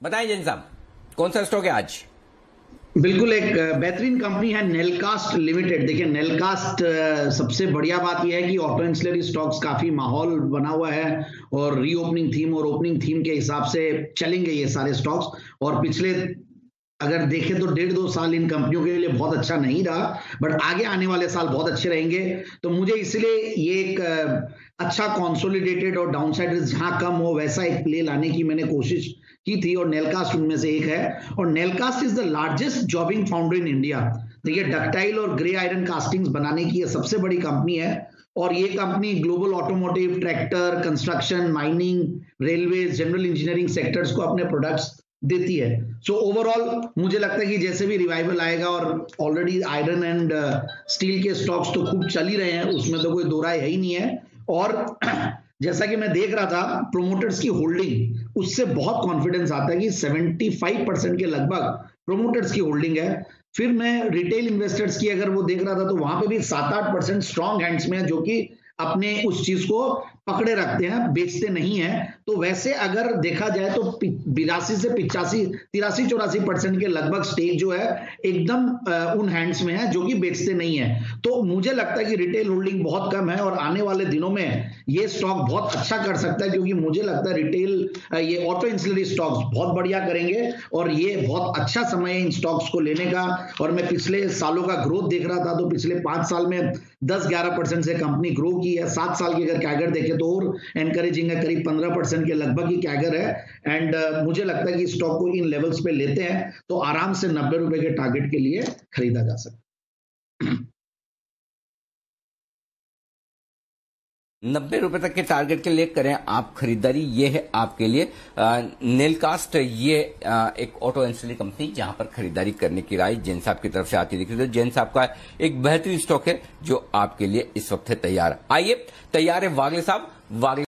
बताएँ जैन साहब कौन सा स्टॉक है आज? बिल्कुल, एक बेहतरीन कंपनी है नेलकास्ट लिमिटेड देखिए नेलकास्ट सबसे बढ़िया बात यह है कि ऑटो इंसलरी स्टॉक्स काफ़ी माहौल बना हुआ है और रीओपनिंग थीम और ओपनिंग थीम के हिसाब से चलेंगे ये सारे स्टॉक्स और पिछले, अगर देखें तो डेढ़ दो साल इन कंपनियों के लिए बहुत अच्छा नहीं रहा बट आगे आने वाले साल बहुत अच्छे रहेंगे। तो मुझे इसलिए ये एक अच्छा कॉन्सोलिडेटेड और डाउनसाइड जहाँ कम हो, वैसा एक प्ले लाने की मैंने कोशिश की थी और नेलकास्ट उनमें से एक है। और Nelcast is the largest jobbing founder in India देखिए डक्टाइल और ग्रे आयरन कास्टिंग्स बनाने की ये सबसे बड़ी कंपनी है और ये company global automotive tractor construction mining railway general engineering sectors को अपने प्रोडक्ट्स देती है। सो so, ओवरऑल मुझे लगता है कि जैसे भी रिवाइवल आएगा और ऑलरेडी आयरन एंड स्टील के स्टॉक्स तो खूब चल ही रहे हैं उसमें तो कोई दो राय है ही नहीं है। और जैसा कि मैं देख रहा था प्रोमोटर्स की होल्डिंग उससे बहुत कॉन्फिडेंस आता है कि 75 परसेंट के लगभग प्रोमोटर्स की होल्डिंग है। फिर मैं रिटेल इन्वेस्टर्स की अगर वो देख रहा था तो वहाँ पे भी सात आठ परसेंट स्ट्रॉन्ग हैंड्स में है जो कि अपने उस चीज़ को पकड़े रखते हैं, बेचते नहीं है तो वैसे अगर देखा जाए तो बिरासी से पिचासी, तिरासी, चौरासी परसेंट के लगभग स्टेक जो है, एकदम उन हैंड्स में है जो कि बेचते नहीं है। तो मुझे लगता है कि रिटेल होल्डिंग बहुत कम है और आने वाले दिनों में ये स्टॉक बहुत अच्छा कर सकता है, क्योंकि मुझे लगता है रिटेल ये ऑटो इंसलरी स्टॉक्स बहुत बढ़िया करेंगे और ये बहुत अच्छा समय है इन स्टॉक्स को लेने का। और मैं पिछले सालों का ग्रोथ देख रहा था तो पिछले पाँच साल में दस ग्यारह परसेंट से कंपनी ग्रो की है, सात साल की अगर कैगर देखे और एनकरेजिंग है करीब पंद्रह परसेंट के लगभग ही कैगर है। एंड uh, मुझे लगता है कि स्टॉक को इन लेवल्स पे लेते हैं तो आराम से नब्बे रुपए के टारगेट के लिए खरीदा जा सकता नब्बे रुपए तक के टारगेट के लिए करें आप खरीदारी। ये है आपके लिए। नेलकास्ट ये आ, एक ऑटो एंसिली कंपनी जहाँ पर खरीदारी करने की राय जैन साहब की तरफ़ से आती दिख रही है। जेन जैन साहब का एक बेहतरीन स्टॉक है जो आपके लिए इस वक्त है। तैयार आइए तैयार है वागले साहब। वागले